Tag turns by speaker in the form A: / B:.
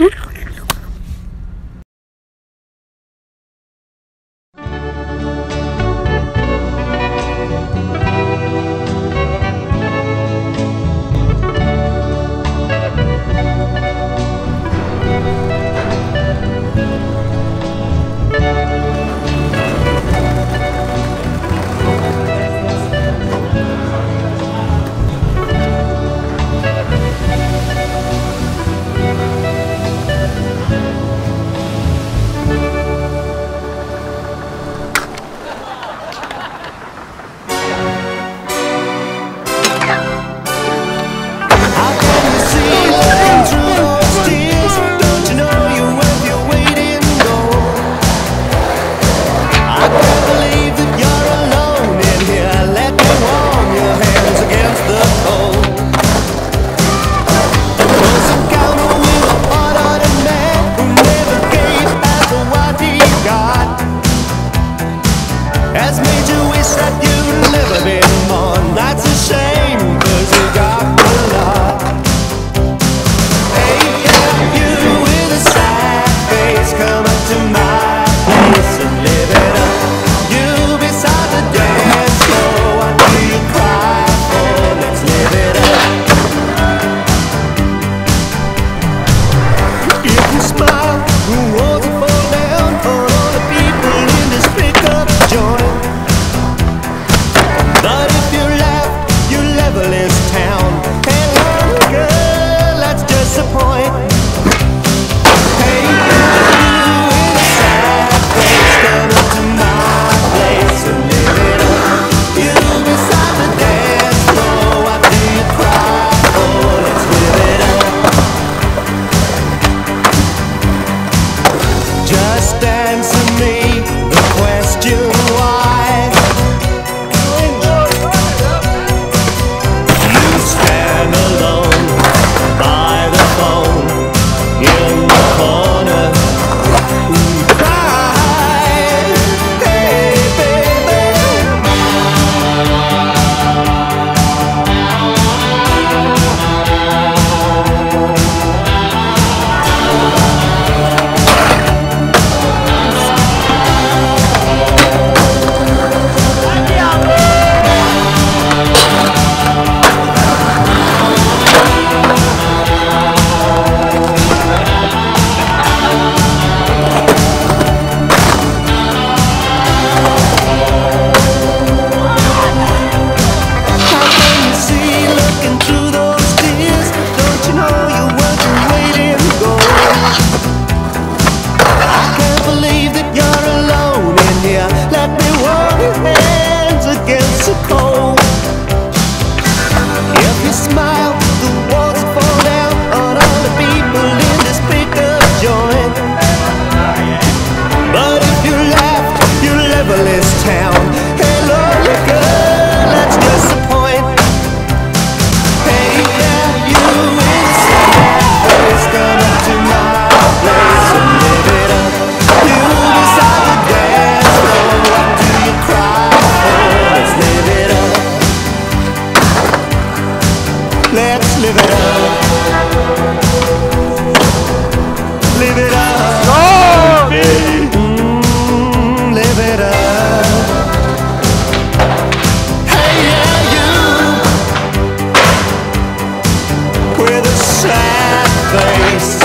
A: Mm-hmm. dance Live it up. It it. Hey, yeah, you. With a sad face.